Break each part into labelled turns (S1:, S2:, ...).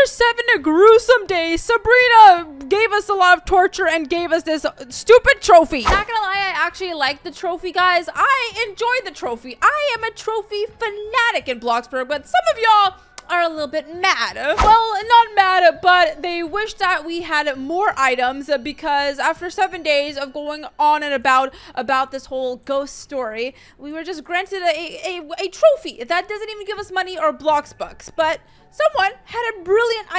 S1: After seven gruesome days, Sabrina gave us a lot of torture and gave us this stupid trophy. Not gonna lie, I actually like the trophy, guys. I enjoy the trophy. I am a trophy fanatic in Bloxburg, but some of y'all are a little bit mad. Well, not mad, but they wish that we had more items because after seven days of going on and about about this whole ghost story, we were just granted a, a, a trophy that doesn't even give us money or Bloxbucks. But someone had a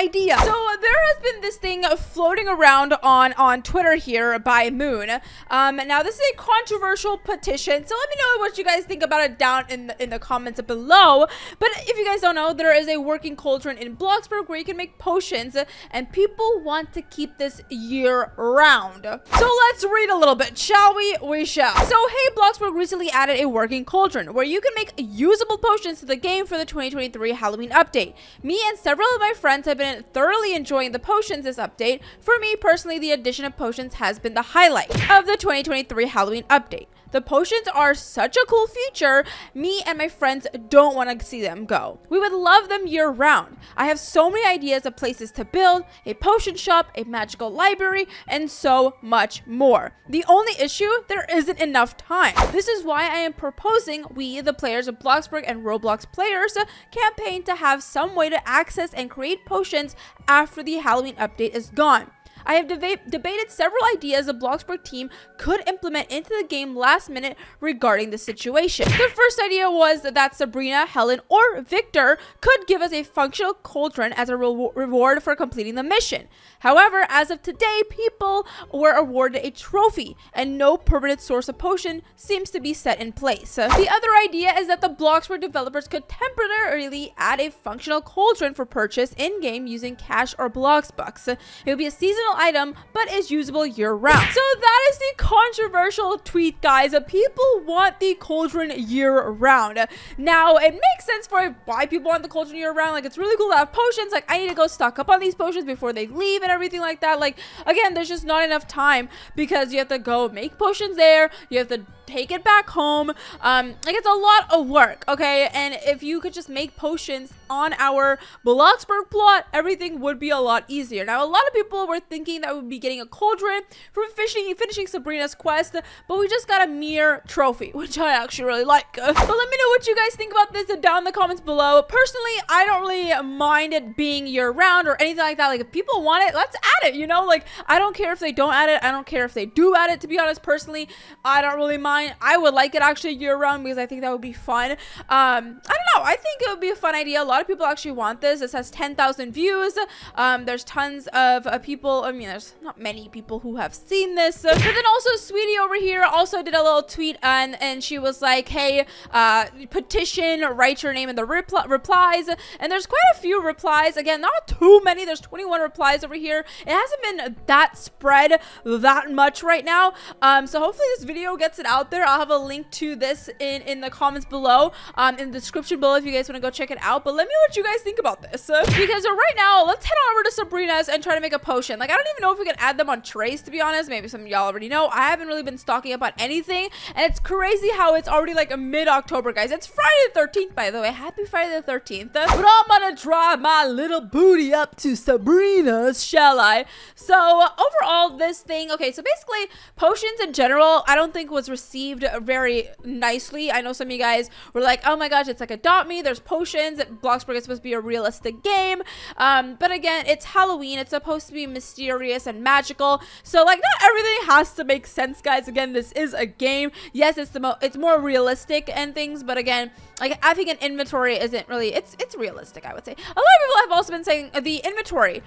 S1: idea. So there has been this thing floating around on on Twitter here by Moon. Um, now this is a controversial petition, so let me know what you guys think about it down in the, in the comments below. But if you guys don't know, there is a working cauldron in Bloxburg where you can make potions, and people want to keep this year round. So let's read a little bit, shall we? We shall. So hey, Bloxburg recently added a working cauldron where you can make usable potions to the game for the 2023 Halloween update. Me and several of my friends have been thoroughly enjoying the potions this update. For me personally, the addition of potions has been the highlight of the 2023 Halloween update. The potions are such a cool feature, me and my friends don't want to see them go. We would love them year round. I have so many ideas of places to build, a potion shop, a magical library, and so much more. The only issue, there isn't enough time. This is why I am proposing we, the players of Bloxburg and Roblox players, campaign to have some way to access and create potions after the Halloween update is gone. I have deba debated several ideas the Bloxburg team could implement into the game last minute regarding the situation. The first idea was that Sabrina, Helen, or Victor could give us a functional cauldron as a re reward for completing the mission. However, as of today, people were awarded a trophy, and no permanent source of potion seems to be set in place. The other idea is that the Bloxburg developers could temporarily add a functional cauldron for purchase in-game using cash or Bloxbucks. It would be a seasonal item, but is usable year-round. So that is the controversial tweet, guys. People want the cauldron year-round. Now, it makes sense for why people want the cauldron year-round. Like, it's really cool to have potions. Like, I need to go stock up on these potions before they leave and everything like that. Like, again, there's just not enough time because you have to go make potions there. You have to take it back home. Um, like it's a lot of work, okay? And if you could just make potions on our Bloxburg plot, everything would be a lot easier. Now, a lot of people were thinking that we'd be getting a cauldron from finishing, finishing Sabrina's quest, but we just got a mere trophy, which I actually really like. but let me know what you guys think about this down in the comments below. Personally, I don't really mind it being year-round or anything like that. Like, if people want it, let's add it, you know? Like, I don't care if they don't add it. I don't care if they do add it, to be honest. Personally, I don't really mind I would like it actually year round because I think that would be fun. Um, I don't know. I think it would be a fun idea. A lot of people actually want this. This has 10,000 views. Um, there's tons of uh, people. I mean, there's not many people who have seen this. But then also, Sweetie over here also did a little tweet and, and she was like, hey, uh, petition, write your name in the repl replies. And there's quite a few replies. Again, not too many. There's 21 replies over here. It hasn't been that spread that much right now. Um, so hopefully this video gets it out there. I'll have a link to this in, in the comments below, um, in the description below if you guys want to go check it out. But let me know what you guys think about this. Because uh, right now, let's head on over to Sabrina's and try to make a potion. Like, I don't even know if we can add them on trays, to be honest. Maybe some y'all already know. I haven't really been stocking up on anything. And it's crazy how it's already like mid-October, guys. It's Friday the 13th, by the way. Happy Friday the 13th. Uh, but I'm gonna drive my little booty up to Sabrina's, shall I? So, overall, this thing, okay, so basically, potions in general, I don't think was received received very nicely. I know some of you guys were like, oh my gosh, it's like Adopt Me. There's potions. Bloxburg is supposed to be a realistic game. Um, but again, it's Halloween. It's supposed to be mysterious and magical. So like not everything has to make sense, guys. Again, this is a game. Yes, it's the mo it's more realistic and things, but again, like I think an inventory isn't really it's it's realistic, I would say. A lot of people have also been saying the inventory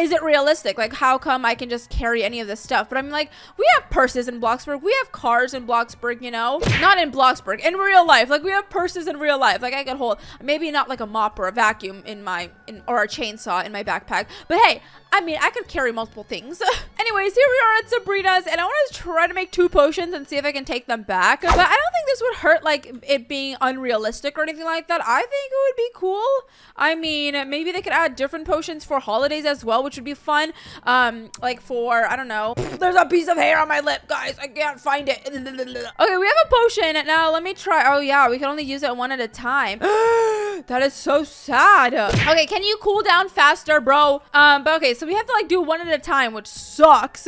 S1: is it realistic? Like, how come I can just carry any of this stuff? But I'm like, we have purses in Bloxburg. We have cars in Bloxburg, you know? Not in Bloxburg. In real life. Like, we have purses in real life. Like, I could hold, maybe not like a mop or a vacuum in my, in, or a chainsaw in my backpack. But hey, I mean, I could carry multiple things. Anyways, here we are at Sabrina's, and I want to try to make two potions and see if I can take them back. But I don't think this would hurt, like, it being unrealistic or anything like that. I think it would be cool. I mean, maybe they could add different potions for holidays as well, which would be fun. Um, like for, I don't know. There's a piece of hair on my lip, guys. I can't find it. okay, we have a potion. Now, let me try. Oh, yeah, we can only use it one at a time. that is so sad. Okay, can you cool down faster, bro? Um, but okay, so we have to like do one at a time, which sucks.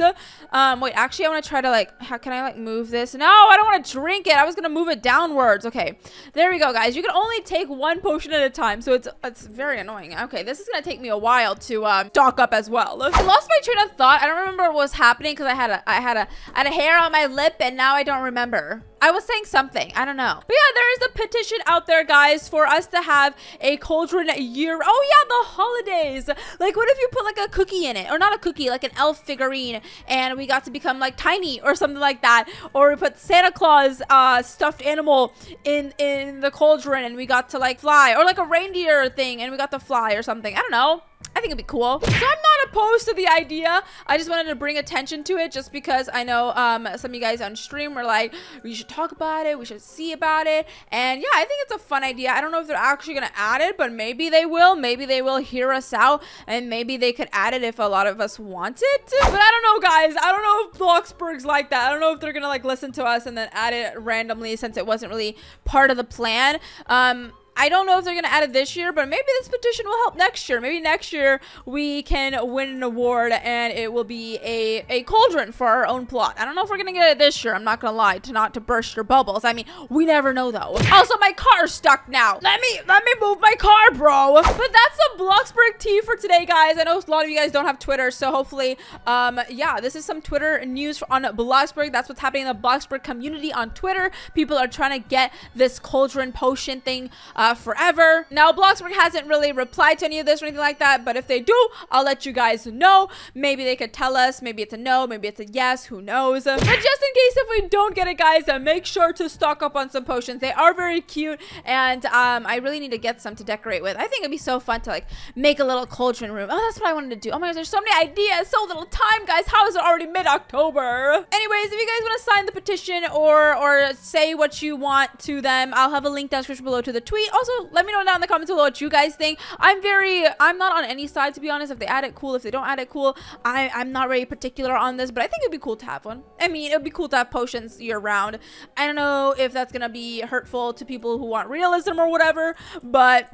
S1: Um, wait, actually, I want to try to like, how can I like move this? No, I don't want to drink it. I was gonna move it downwards. Okay, there we go, guys. You can only take one potion at a time, so it's it's very annoying. Okay, this is gonna take me a while to um, stock up as well. I lost my train of thought. I don't remember what was happening because I had a I had a I had a hair on my lip, and now I don't remember. I was saying something. I don't know. But yeah, there is a petition out there, guys, for us to have a cauldron year. Oh yeah, the holidays. Like, what if you put like a cookie in it, or not a cookie, like an elf figurine, and we got to become like tiny or something like that, or we put Santa Claus uh, stuffed animal in in the cauldron, and we got to like fly, or like a reindeer thing, and we got to fly or something. I don't know. Think it'd be cool. So I'm not opposed to the idea. I just wanted to bring attention to it just because I know um, some of you guys on stream were like, we should talk about it. We should see about it. And yeah, I think it's a fun idea. I don't know if they're actually going to add it, but maybe they will. Maybe they will hear us out and maybe they could add it if a lot of us want it. But I don't know, guys. I don't know if Bloxburg's like that. I don't know if they're going to like listen to us and then add it randomly since it wasn't really part of the plan. Um, I don't know if they're going to add it this year, but maybe this petition will help next year. Maybe next year we can win an award and it will be a, a cauldron for our own plot. I don't know if we're going to get it this year. I'm not going to lie to not to burst your bubbles. I mean, we never know though. Also, my car's stuck now. Let me, let me move my car, bro. But that's a Bloxburg tea for today, guys. I know a lot of you guys don't have Twitter, so hopefully, um, yeah, this is some Twitter news on Bloxburg. That's what's happening in the Bloxburg community on Twitter. People are trying to get this cauldron potion thing forever. Now, Bloxburg hasn't really replied to any of this or anything like that, but if they do, I'll let you guys know. Maybe they could tell us. Maybe it's a no. Maybe it's a yes. Who knows? But just in case if we don't get it, guys, uh, make sure to stock up on some potions. They are very cute, and um, I really need to get some to decorate with. I think it'd be so fun to like make a little cauldron room. Oh, that's what I wanted to do. Oh my gosh, there's so many ideas, so little time, guys. How is it already mid-October? Anyways, if you guys want to sign the petition or or say what you want to them, I'll have a link down description below to the tweet also let me know down in the comments below what you guys think. I'm very i'm not on any side to be honest. If they add it cool. If they don't add it cool. I i'm not very particular on this but i think it'd be cool to have one. I mean it would be cool to have potions year round. I don't know if that's gonna be hurtful to people who want realism or whatever but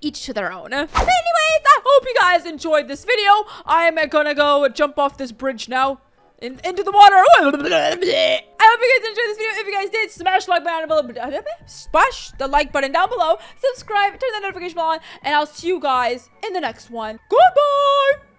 S1: each to their own. Anyways, I hope you guys enjoyed this video. I'm gonna go jump off this bridge now in, into the water. I hope you guys enjoyed this video. If you guys did, smash like button below. Smash the like button down below. Subscribe, turn that notification bell on, and I'll see you guys in the next one. Goodbye.